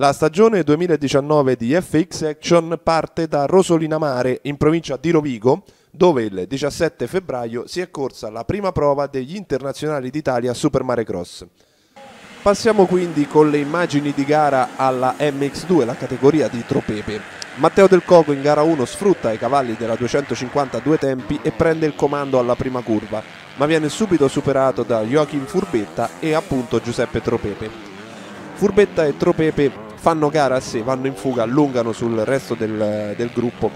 La stagione 2019 di FX Action parte da Rosolina Mare in provincia di Rovigo, dove il 17 febbraio si è corsa la prima prova degli internazionali d'Italia Super Mare Cross. Passiamo quindi con le immagini di gara alla MX2, la categoria di Tropepe. Matteo Del Coco in gara 1 sfrutta i cavalli della 252 tempi e prende il comando alla prima curva, ma viene subito superato da Joachim Furbetta e appunto Giuseppe Tropepe. Furbetta e Tropepe fanno gara a sé, vanno in fuga, allungano sul resto del, del gruppo.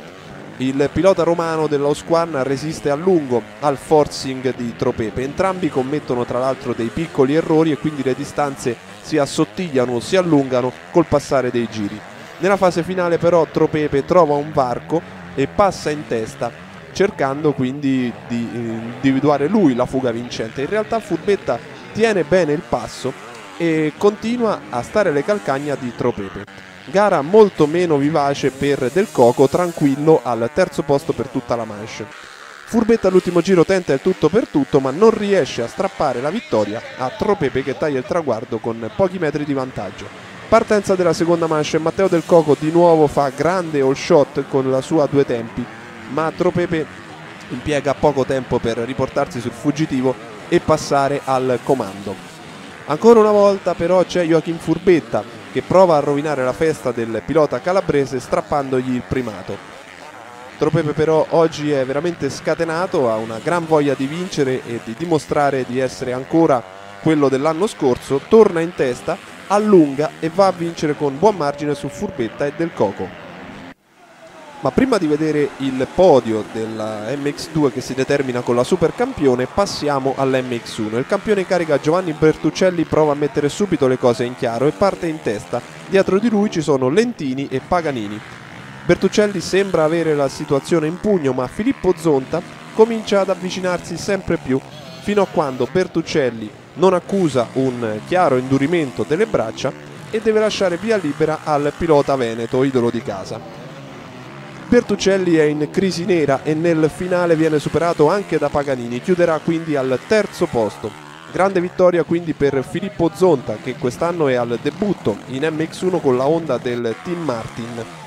Il pilota romano della Osquan resiste a lungo al forcing di Tropepe. Entrambi commettono tra l'altro dei piccoli errori e quindi le distanze si assottigliano o si allungano col passare dei giri. Nella fase finale però Tropepe trova un varco e passa in testa cercando quindi di individuare lui la fuga vincente. In realtà Furbetta tiene bene il passo e continua a stare alle calcagna di Tropepe. Gara molto meno vivace per Del Coco, tranquillo al terzo posto per tutta la manche. Furbetta all'ultimo giro tenta il tutto per tutto, ma non riesce a strappare la vittoria a Tropepe che taglia il traguardo con pochi metri di vantaggio. Partenza della seconda manche, Matteo Del Coco di nuovo fa grande all shot con la sua due tempi, ma Tropepe impiega poco tempo per riportarsi sul fuggitivo e passare al comando. Ancora una volta però c'è Joachim Furbetta che prova a rovinare la festa del pilota calabrese strappandogli il primato. Tropepe però oggi è veramente scatenato, ha una gran voglia di vincere e di dimostrare di essere ancora quello dell'anno scorso, torna in testa, allunga e va a vincere con buon margine su Furbetta e Del Coco. Ma prima di vedere il podio della MX2 che si determina con la Supercampione, passiamo all'MX1. Il campione in carica Giovanni Bertuccelli prova a mettere subito le cose in chiaro e parte in testa. Dietro di lui ci sono Lentini e Paganini. Bertuccelli sembra avere la situazione in pugno, ma Filippo Zonta comincia ad avvicinarsi sempre più, fino a quando Bertuccelli non accusa un chiaro indurimento delle braccia e deve lasciare via libera al pilota veneto, idolo di casa. Bertuccelli è in crisi nera e nel finale viene superato anche da Paganini, chiuderà quindi al terzo posto. Grande vittoria quindi per Filippo Zonta che quest'anno è al debutto in MX1 con la Honda del Team Martin.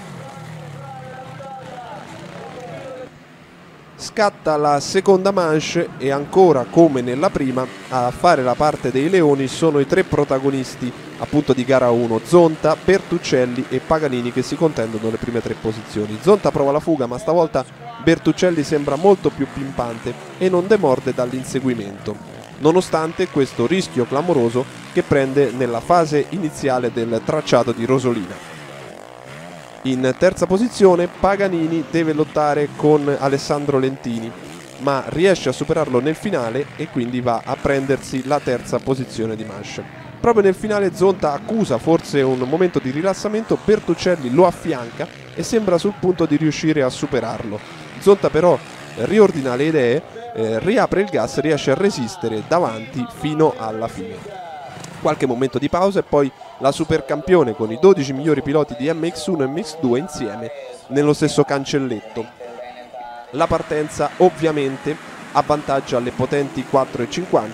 Scatta la seconda manche e ancora come nella prima a fare la parte dei leoni sono i tre protagonisti appunto di gara 1, Zonta, Bertuccelli e Paganini che si contendono le prime tre posizioni. Zonta prova la fuga ma stavolta Bertuccelli sembra molto più pimpante e non demorde dall'inseguimento, nonostante questo rischio clamoroso che prende nella fase iniziale del tracciato di Rosolina. In terza posizione Paganini deve lottare con Alessandro Lentini, ma riesce a superarlo nel finale e quindi va a prendersi la terza posizione di manche. Proprio nel finale Zonta accusa forse un momento di rilassamento, Bertuccelli lo affianca e sembra sul punto di riuscire a superarlo. Zonta però riordina le idee, eh, riapre il gas e riesce a resistere davanti fino alla fine qualche momento di pausa e poi la supercampione con i 12 migliori piloti di MX1 e MX2 insieme nello stesso cancelletto. La partenza ovviamente avvantaggia le potenti 4,50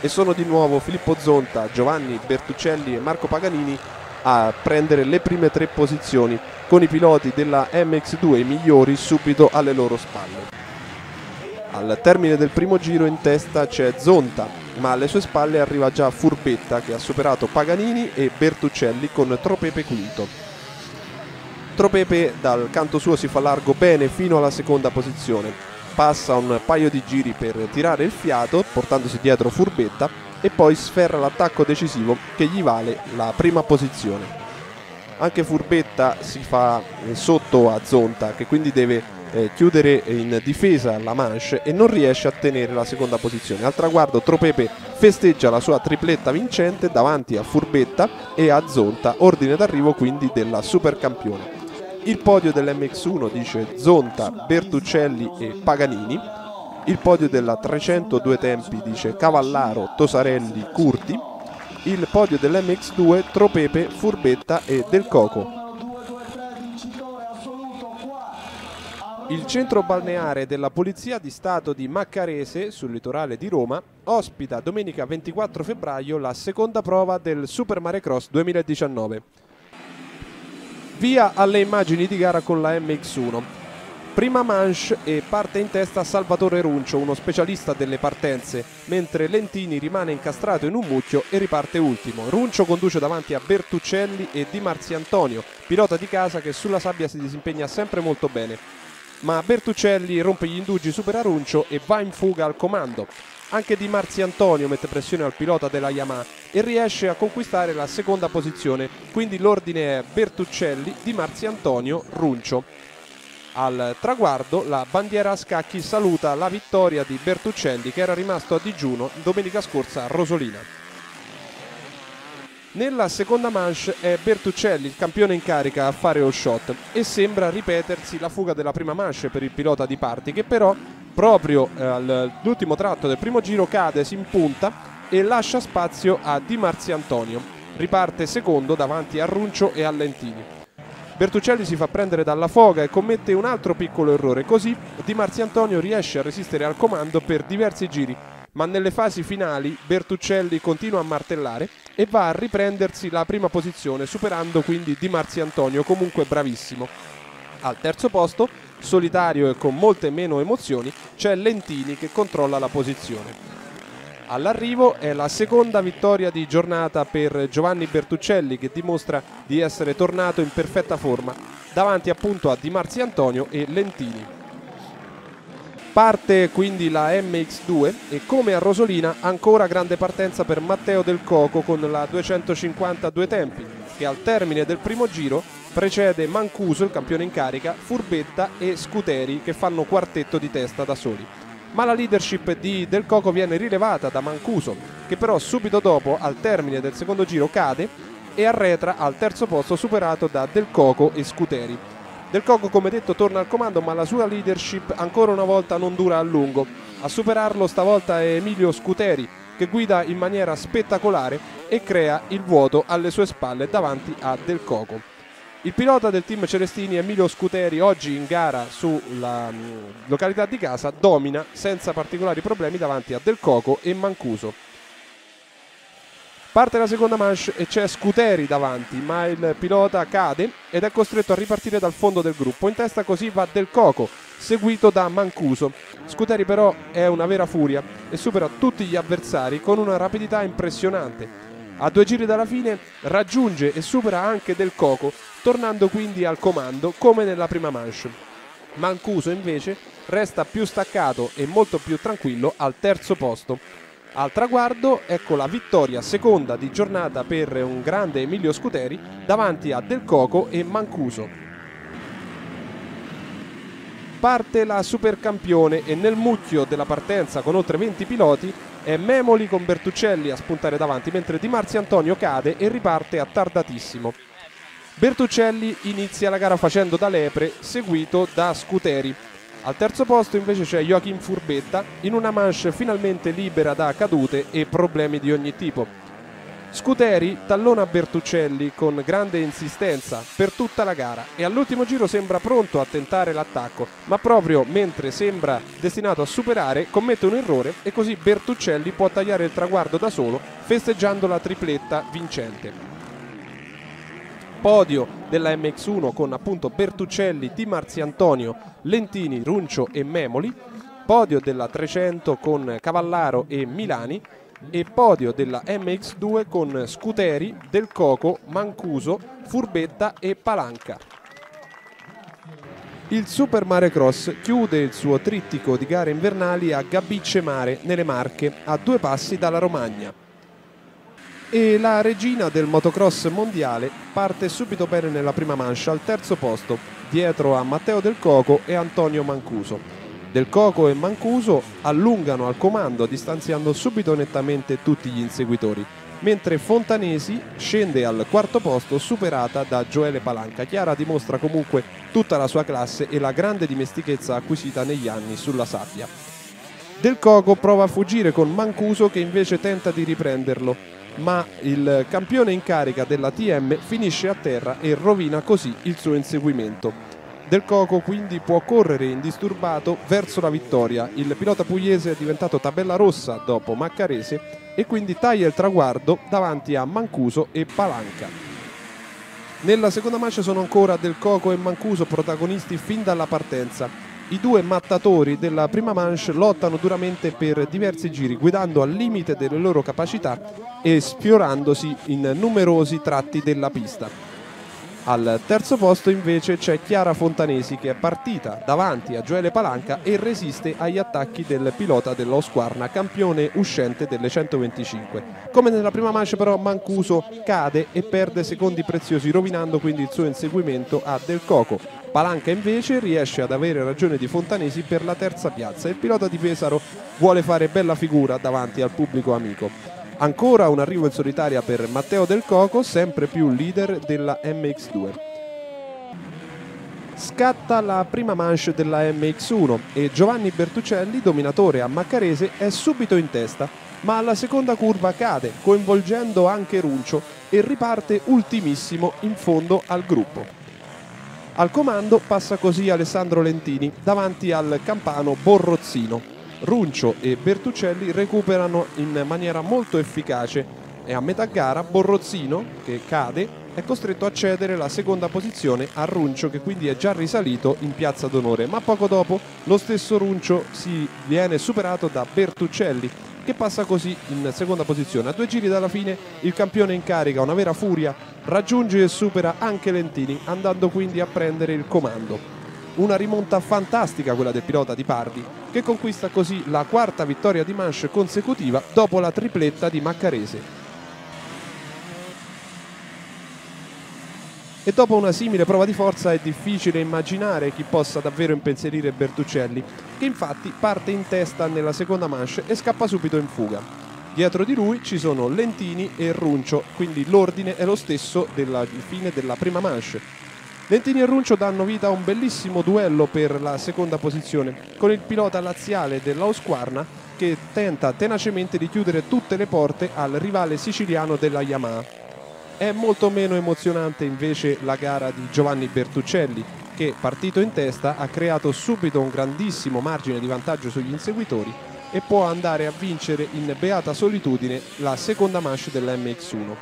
e sono di nuovo Filippo Zonta, Giovanni Bertuccelli e Marco Paganini a prendere le prime tre posizioni con i piloti della MX2 migliori subito alle loro spalle. Al termine del primo giro in testa c'è Zonta, ma alle sue spalle arriva già Furbetta che ha superato Paganini e Bertuccelli con Tropepe quinto. Tropepe dal canto suo si fa largo bene fino alla seconda posizione, passa un paio di giri per tirare il fiato portandosi dietro Furbetta e poi sferra l'attacco decisivo che gli vale la prima posizione. Anche Furbetta si fa sotto a Zonta che quindi deve eh, chiudere in difesa la manche e non riesce a tenere la seconda posizione. Al traguardo Tropepe festeggia la sua tripletta vincente davanti a Furbetta e a Zonta, ordine d'arrivo quindi della supercampione. Il podio dell'MX1 dice Zonta, Bertuccelli e Paganini. Il podio della 300 due tempi dice Cavallaro, Tosarelli, Curti. Il podio dell'MX2 Tropepe, Furbetta e Del Coco. Il centro balneare della Polizia di Stato di Maccarese, sul litorale di Roma, ospita domenica 24 febbraio la seconda prova del Super Mare Cross 2019. Via alle immagini di gara con la MX1. Prima manche e parte in testa Salvatore Runcio, uno specialista delle partenze, mentre Lentini rimane incastrato in un mucchio e riparte ultimo. Runcio conduce davanti a Bertuccelli e Di Marzi Antonio, pilota di casa che sulla sabbia si disimpegna sempre molto bene. Ma Bertuccelli rompe gli indugi, supera Runcio e va in fuga al comando. Anche Di Marzi Antonio mette pressione al pilota della Yamaha e riesce a conquistare la seconda posizione, quindi l'ordine è Bertuccelli, Di Marzi Antonio, Runcio. Al traguardo la bandiera a scacchi saluta la vittoria di Bertuccelli che era rimasto a digiuno domenica scorsa a Rosolina. Nella seconda manche è Bertuccelli il campione in carica a fare all shot e sembra ripetersi la fuga della prima manche per il pilota di Parti che però proprio eh, all'ultimo tratto del primo giro cade, si impunta e lascia spazio a Di Marzi Antonio. Riparte secondo davanti a Runcio e a Lentini. Bertuccelli si fa prendere dalla foga e commette un altro piccolo errore, così Di Marziantonio riesce a resistere al comando per diversi giri, ma nelle fasi finali Bertuccelli continua a martellare e va a riprendersi la prima posizione, superando quindi Di Marziantonio, comunque bravissimo. Al terzo posto, solitario e con molte meno emozioni, c'è Lentini che controlla la posizione. All'arrivo è la seconda vittoria di giornata per Giovanni Bertuccelli che dimostra di essere tornato in perfetta forma davanti appunto a Di Marzi Antonio e Lentini. Parte quindi la MX2 e come a Rosolina ancora grande partenza per Matteo Del Coco con la 252 tempi che al termine del primo giro precede Mancuso, il campione in carica, Furbetta e Scuteri che fanno quartetto di testa da soli ma la leadership di Del Coco viene rilevata da Mancuso, che però subito dopo, al termine del secondo giro, cade e arretra al terzo posto superato da Del Coco e Scuteri. Del Coco, come detto, torna al comando, ma la sua leadership ancora una volta non dura a lungo. A superarlo stavolta è Emilio Scuteri, che guida in maniera spettacolare e crea il vuoto alle sue spalle davanti a Del Coco. Il pilota del team Celestini Emilio Scuteri oggi in gara sulla mm, località di casa domina senza particolari problemi davanti a Del Coco e Mancuso. Parte la seconda manche e c'è Scuteri davanti, ma il pilota cade ed è costretto a ripartire dal fondo del gruppo. In testa così va Del Coco, seguito da Mancuso. Scuteri però è una vera furia e supera tutti gli avversari con una rapidità impressionante. A due giri dalla fine raggiunge e supera anche Del Coco, tornando quindi al comando come nella prima manche. Mancuso invece resta più staccato e molto più tranquillo al terzo posto. Al traguardo ecco la vittoria seconda di giornata per un grande Emilio Scuteri davanti a Del Coco e Mancuso. Parte la supercampione e nel mucchio della partenza con oltre 20 piloti è Memoli con Bertuccelli a spuntare davanti mentre Di Marzi Antonio cade e riparte attardatissimo. Bertuccelli inizia la gara facendo da lepre seguito da Scuteri. Al terzo posto invece c'è Joachim Furbetta in una manche finalmente libera da cadute e problemi di ogni tipo. Scuteri tallona Bertuccelli con grande insistenza per tutta la gara e all'ultimo giro sembra pronto a tentare l'attacco, ma proprio mentre sembra destinato a superare commette un errore e così Bertuccelli può tagliare il traguardo da solo festeggiando la tripletta vincente. Podio della MX1 con appunto Bertuccelli, Di Marziantonio, Lentini, Runcio e Memoli. Podio della 300 con Cavallaro e Milani e podio della MX2 con Scuteri, Del Coco, Mancuso, Furbetta e Palanca. Il Super Mare Cross chiude il suo trittico di gare invernali a Gabicce Mare, nelle Marche, a due passi dalla Romagna. E la regina del motocross mondiale parte subito bene nella prima mancia al terzo posto, dietro a Matteo Del Coco e Antonio Mancuso. Del Coco e Mancuso allungano al comando distanziando subito nettamente tutti gli inseguitori, mentre Fontanesi scende al quarto posto superata da Gioele Palanca. Chiara dimostra comunque tutta la sua classe e la grande dimestichezza acquisita negli anni sulla sabbia. Del Coco prova a fuggire con Mancuso che invece tenta di riprenderlo, ma il campione in carica della TM finisce a terra e rovina così il suo inseguimento. Del Coco quindi può correre indisturbato verso la vittoria. Il pilota pugliese è diventato tabella rossa dopo Maccarese e quindi taglia il traguardo davanti a Mancuso e Palanca. Nella seconda manche sono ancora Del Coco e Mancuso protagonisti fin dalla partenza. I due mattatori della prima manche lottano duramente per diversi giri, guidando al limite delle loro capacità e sfiorandosi in numerosi tratti della pista. Al terzo posto invece c'è Chiara Fontanesi che è partita davanti a Gioele Palanca e resiste agli attacchi del pilota dell'Osquarna, campione uscente delle 125. Come nella prima manche però Mancuso cade e perde secondi preziosi rovinando quindi il suo inseguimento a Del Coco. Palanca invece riesce ad avere ragione di Fontanesi per la terza piazza e il pilota di Pesaro vuole fare bella figura davanti al pubblico amico. Ancora un arrivo in solitaria per Matteo Del Coco, sempre più leader della MX2. Scatta la prima manche della MX1 e Giovanni Bertucelli, dominatore a Maccarese, è subito in testa, ma alla seconda curva cade, coinvolgendo anche Runcio e riparte ultimissimo in fondo al gruppo. Al comando passa così Alessandro Lentini davanti al campano Borrozzino. Runcio e Bertuccelli recuperano in maniera molto efficace e a metà gara Borrozzino, che cade, è costretto a cedere la seconda posizione a Runcio che quindi è già risalito in piazza d'onore, ma poco dopo lo stesso Runcio si viene superato da Bertuccelli che passa così in seconda posizione. A due giri dalla fine il campione in carica, una vera furia, raggiunge e supera anche Lentini andando quindi a prendere il comando. Una rimonta fantastica quella del pilota di Pardi, che conquista così la quarta vittoria di manche consecutiva dopo la tripletta di Maccarese. E dopo una simile prova di forza è difficile immaginare chi possa davvero impensierire Bertuccelli, che infatti parte in testa nella seconda manche e scappa subito in fuga. Dietro di lui ci sono Lentini e Runcio, quindi l'ordine è lo stesso della fine della prima manche. Lentini e Runcio danno vita a un bellissimo duello per la seconda posizione, con il pilota laziale dell'Ausquarna che tenta tenacemente di chiudere tutte le porte al rivale siciliano della Yamaha. È molto meno emozionante invece la gara di Giovanni Bertuccelli, che partito in testa ha creato subito un grandissimo margine di vantaggio sugli inseguitori e può andare a vincere in beata solitudine la seconda manche della MX1.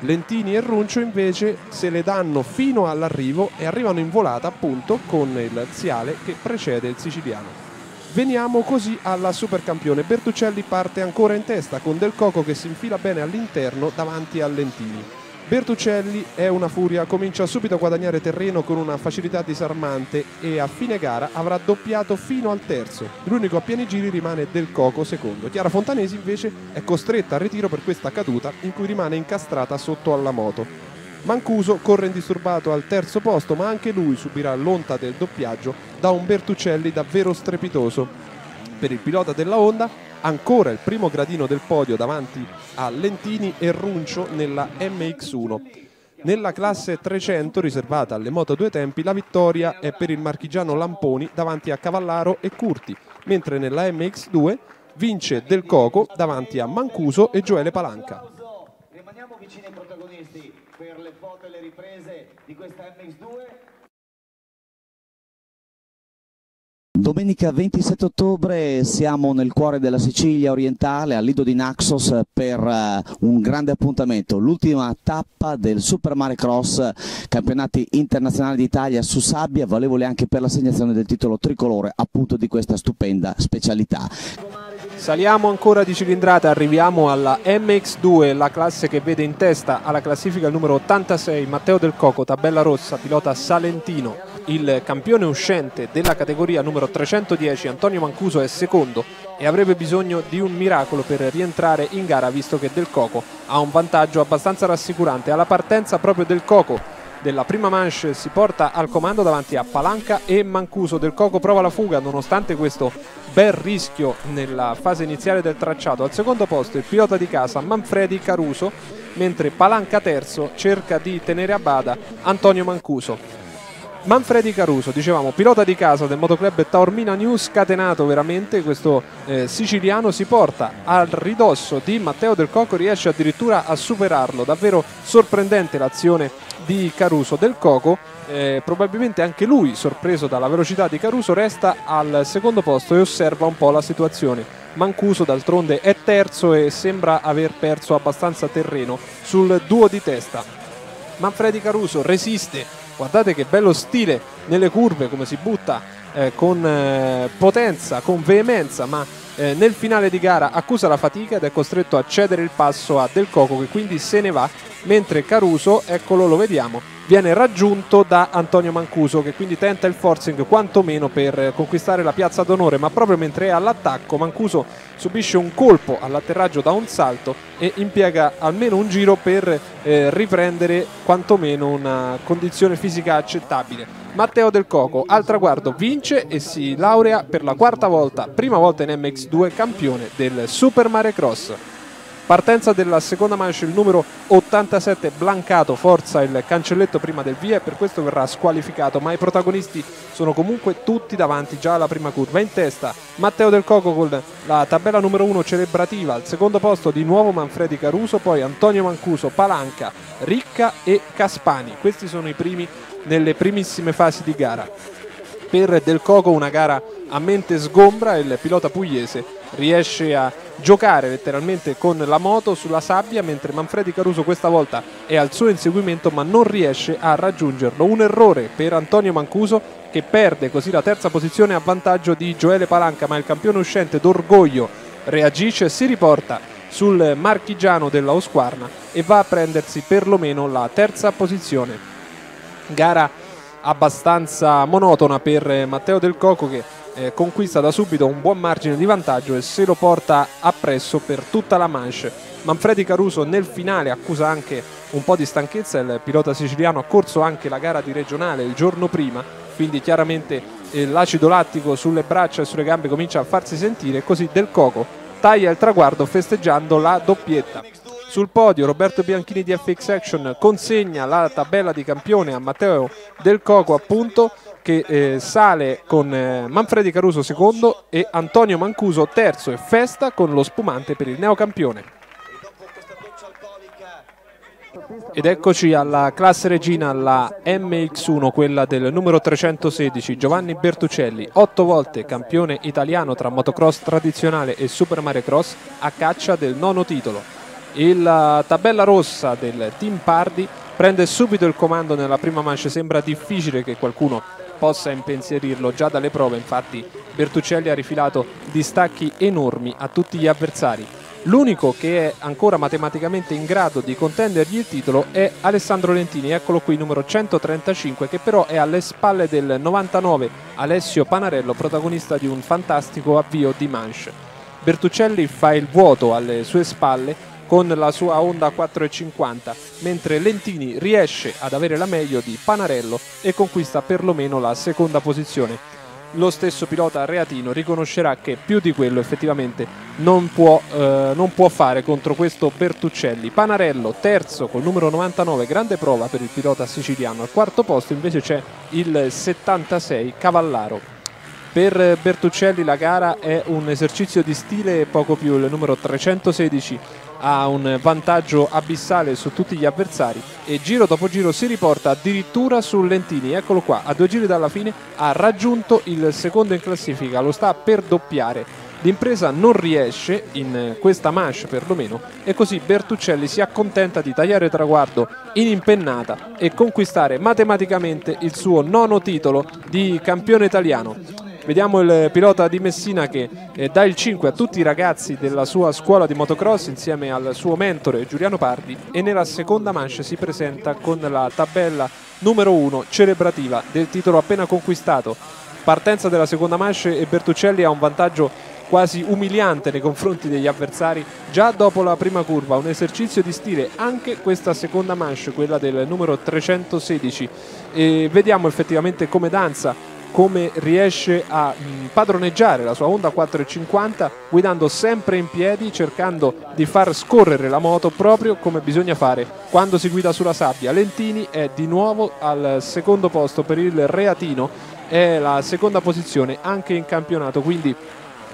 Lentini e Runcio invece se le danno fino all'arrivo e arrivano in volata appunto con il Ziale che precede il siciliano. Veniamo così alla supercampione. Bertuccelli parte ancora in testa con Del Coco che si infila bene all'interno davanti a Lentini. Bertuccelli è una furia, comincia subito a guadagnare terreno con una facilità disarmante e a fine gara avrà doppiato fino al terzo. L'unico a pieni giri rimane Del Coco secondo. Chiara Fontanesi invece è costretta al ritiro per questa caduta in cui rimane incastrata sotto alla moto. Mancuso corre indisturbato al terzo posto ma anche lui subirà l'onta del doppiaggio da un Bertuccelli davvero strepitoso. Per il pilota della Honda ancora il primo gradino del podio davanti a Lentini e Runcio nella MX1. Nella classe 300 riservata alle moto due tempi la vittoria è per il marchigiano Lamponi davanti a Cavallaro e Curti, mentre nella MX2 vince Del Coco davanti a Mancuso e Gioele Palanca. Rimaniamo vicini ai protagonisti per le foto e le riprese di questa MX2. Domenica 27 ottobre siamo nel cuore della Sicilia orientale, al Lido di Naxos, per uh, un grande appuntamento, l'ultima tappa del Super Mare Cross, campionati internazionali d'Italia su sabbia, valevole anche per l'assegnazione del titolo tricolore appunto di questa stupenda specialità. Saliamo ancora di cilindrata, arriviamo alla MX2, la classe che vede in testa alla classifica il numero 86 Matteo Del Coco, tabella rossa, pilota salentino. Il campione uscente della categoria numero 310 Antonio Mancuso è secondo e avrebbe bisogno di un miracolo per rientrare in gara visto che Del Coco ha un vantaggio abbastanza rassicurante. Alla partenza proprio Del Coco della prima manche si porta al comando davanti a Palanca e Mancuso. Del Coco prova la fuga nonostante questo bel rischio nella fase iniziale del tracciato. Al secondo posto il pilota di casa Manfredi Caruso, mentre Palanca terzo cerca di tenere a bada Antonio Mancuso. Manfredi Caruso, dicevamo, pilota di casa del motoclub Taormina News, scatenato veramente, questo eh, siciliano si porta al ridosso di Matteo Del Coco, riesce addirittura a superarlo, davvero sorprendente l'azione di Caruso. Del Coco, eh, probabilmente anche lui, sorpreso dalla velocità di Caruso, resta al secondo posto e osserva un po' la situazione. Mancuso d'altronde è terzo e sembra aver perso abbastanza terreno sul duo di testa Manfredi Caruso resiste, guardate che bello stile nelle curve, come si butta eh, con eh, potenza, con veemenza, ma eh, nel finale di gara accusa la fatica ed è costretto a cedere il passo a Del Coco che quindi se ne va, mentre Caruso, eccolo lo vediamo, viene raggiunto da Antonio Mancuso che quindi tenta il forcing quantomeno per conquistare la piazza d'onore ma proprio mentre è all'attacco Mancuso subisce un colpo all'atterraggio da un salto e impiega almeno un giro per eh, riprendere quantomeno una condizione fisica accettabile. Matteo Del Coco al traguardo vince e si laurea per la quarta volta, prima volta in MX2 campione del Super Mare Cross. Partenza della seconda manche, il numero 87 Blancato forza il cancelletto prima del via e per questo verrà squalificato, ma i protagonisti sono comunque tutti davanti già alla prima curva. In testa Matteo Del Coco con la tabella numero 1 celebrativa, al secondo posto di nuovo Manfredi Caruso, poi Antonio Mancuso, Palanca, Ricca e Caspani. Questi sono i primi nelle primissime fasi di gara. Per Del Coco una gara a mente sgombra, il pilota pugliese riesce a giocare letteralmente con la moto sulla sabbia mentre Manfredi Caruso questa volta è al suo inseguimento ma non riesce a raggiungerlo. Un errore per Antonio Mancuso che perde così la terza posizione a vantaggio di Gioele Palanca ma il campione uscente d'orgoglio reagisce e si riporta sul marchigiano della Osquarna e va a prendersi perlomeno la terza posizione. Gara abbastanza monotona per Matteo Del Coco che eh, conquista da subito un buon margine di vantaggio e se lo porta appresso per tutta la manche. Manfredi Caruso nel finale accusa anche un po' di stanchezza, il pilota siciliano ha corso anche la gara di regionale il giorno prima, quindi chiaramente eh, l'acido lattico sulle braccia e sulle gambe comincia a farsi sentire, così Del Coco taglia il traguardo festeggiando la doppietta. Sul podio Roberto Bianchini di FX Action consegna la tabella di campione a Matteo Del Coco appunto che eh, sale con eh, Manfredi Caruso secondo e Antonio Mancuso terzo e festa con lo spumante per il neocampione. Ed eccoci alla classe regina, la MX1, quella del numero 316, Giovanni Bertucelli, otto volte campione italiano tra motocross tradizionale e Super Mario Cross a caccia del nono titolo. La tabella rossa del team Pardi prende subito il comando nella prima manche, sembra difficile che qualcuno possa impensierirlo già dalle prove, infatti Bertuccelli ha rifilato distacchi enormi a tutti gli avversari. L'unico che è ancora matematicamente in grado di contendergli il titolo è Alessandro Lentini, eccolo qui, numero 135, che però è alle spalle del 99 Alessio Panarello, protagonista di un fantastico avvio di manche. Bertuccelli fa il vuoto alle sue spalle con la sua Honda 450, mentre Lentini riesce ad avere la meglio di Panarello e conquista perlomeno la seconda posizione. Lo stesso pilota reatino riconoscerà che più di quello effettivamente non può, eh, non può fare contro questo Bertuccelli. Panarello terzo col numero 99, grande prova per il pilota siciliano. Al quarto posto invece c'è il 76 Cavallaro. Per Bertuccelli la gara è un esercizio di stile e poco più, il numero 316 ha un vantaggio abissale su tutti gli avversari e giro dopo giro si riporta addirittura su Lentini, eccolo qua, a due giri dalla fine ha raggiunto il secondo in classifica, lo sta per doppiare. L'impresa non riesce, in questa manche perlomeno, e così Bertuccelli si accontenta di tagliare traguardo in impennata e conquistare matematicamente il suo nono titolo di campione italiano. Vediamo il pilota di Messina che eh, dà il 5 a tutti i ragazzi della sua scuola di motocross insieme al suo mentore Giuliano Pardi e nella seconda manche si presenta con la tabella numero 1 celebrativa del titolo appena conquistato. Partenza della seconda manche e Bertuccelli ha un vantaggio quasi umiliante nei confronti degli avversari già dopo la prima curva, un esercizio di stile anche questa seconda manche, quella del numero 316 e vediamo effettivamente come danza come riesce a mm, padroneggiare la sua Honda 450 guidando sempre in piedi cercando di far scorrere la moto proprio come bisogna fare quando si guida sulla sabbia. Lentini è di nuovo al secondo posto per il Reatino, è la seconda posizione anche in campionato, quindi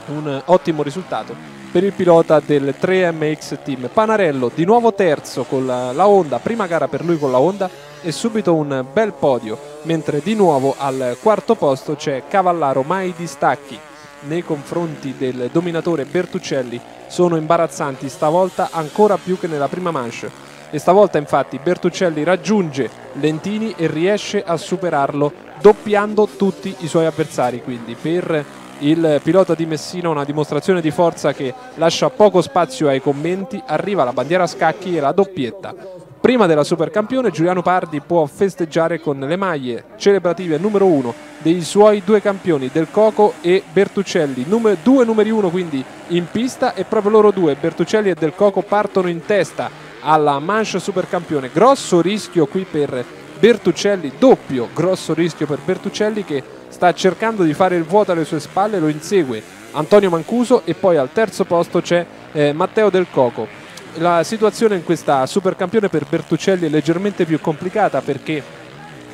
un ottimo risultato per il pilota del 3MX Team. Panarello di nuovo terzo con la, la Honda, prima gara per lui con la Honda e subito un bel podio, mentre di nuovo al quarto posto c'è Cavallaro, ma i distacchi nei confronti del dominatore Bertuccelli sono imbarazzanti stavolta ancora più che nella prima manche. e stavolta infatti Bertuccelli raggiunge Lentini e riesce a superarlo doppiando tutti i suoi avversari, quindi per il pilota di Messina una dimostrazione di forza che lascia poco spazio ai commenti, arriva la bandiera a scacchi e la doppietta. Prima della Supercampione Giuliano Pardi può festeggiare con le maglie celebrative numero uno dei suoi due campioni Del Coco e Bertuccelli, Numer due numeri uno quindi in pista e proprio loro due, Bertuccelli e Del Coco, partono in testa alla Manche Supercampione. Grosso rischio qui per Bertuccelli, doppio grosso rischio per Bertuccelli che sta cercando di fare il vuoto alle sue spalle, lo insegue Antonio Mancuso e poi al terzo posto c'è eh, Matteo Del Coco. La situazione in questa Supercampione per Bertuccelli è leggermente più complicata perché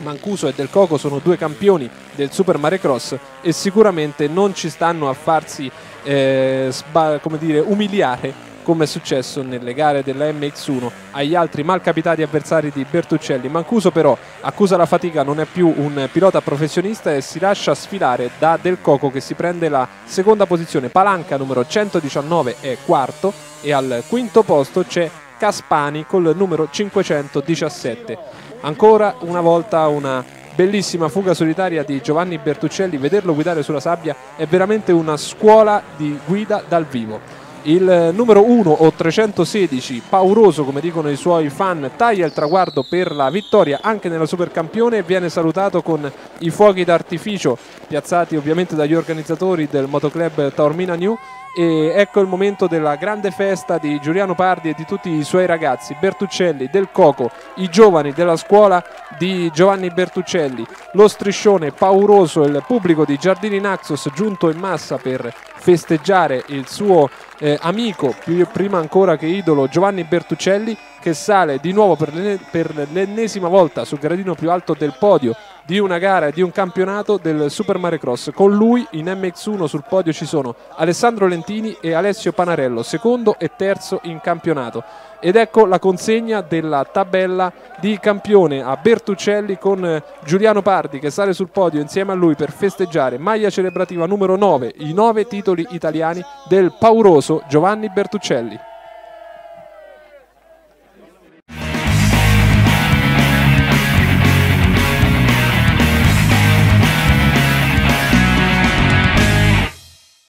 Mancuso e Del Coco sono due campioni del Super Mare Cross e sicuramente non ci stanno a farsi eh, dire, umiliare come è successo nelle gare della MX1 agli altri malcapitati avversari di Bertuccelli. Mancuso però accusa la fatica, non è più un pilota professionista e si lascia sfilare da Del Coco che si prende la seconda posizione. Palanca numero 119 è quarto e al quinto posto c'è Caspani col numero 517. Ancora una volta una bellissima fuga solitaria di Giovanni Bertuccelli, vederlo guidare sulla sabbia è veramente una scuola di guida dal vivo. Il numero 1 o 316, pauroso come dicono i suoi fan, taglia il traguardo per la vittoria. Anche nella Supercampione viene salutato con i fuochi d'artificio piazzati ovviamente dagli organizzatori del motoclub Taormina New e ecco il momento della grande festa di Giuliano Pardi e di tutti i suoi ragazzi, Bertuccelli, Del Coco, i giovani della scuola di Giovanni Bertuccelli, lo striscione pauroso, il pubblico di Giardini Naxos giunto in massa per festeggiare il suo eh, amico, più, prima ancora che idolo, Giovanni Bertuccelli, che sale di nuovo per, l'ennesima volta sul gradino più alto del podio di una gara e di un campionato del Super Mare Cross. Con lui in MX1 sul podio ci sono Alessandro Lentini e Alessio Panarello, secondo e terzo in campionato. Ed ecco la consegna della tabella di campione a Bertuccelli con Giuliano Pardi che sale sul podio insieme a lui per festeggiare maglia celebrativa numero 9, i nove titoli italiani del pauroso Giovanni Bertuccelli.